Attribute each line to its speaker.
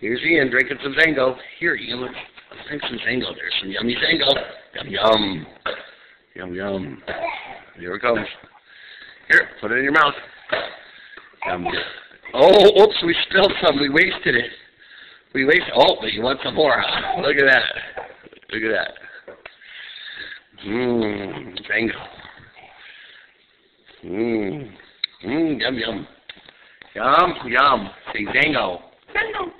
Speaker 1: Here's Ian drinking some XanGo. Here, Ian, let's, drink some XanGo. There's some yummy XanGo. Yum, yum. Yum, yum. Here it comes. Here, put it in your mouth. Yum. Oh, oops, we spilled some. We wasted it. We wasted. Oh, but you want some more, huh? Look at that. Look at that. Mmm, XanGo. Mmm, mmm, yum, yum. Yum, yum. Say XanGo.
Speaker 2: XanGo.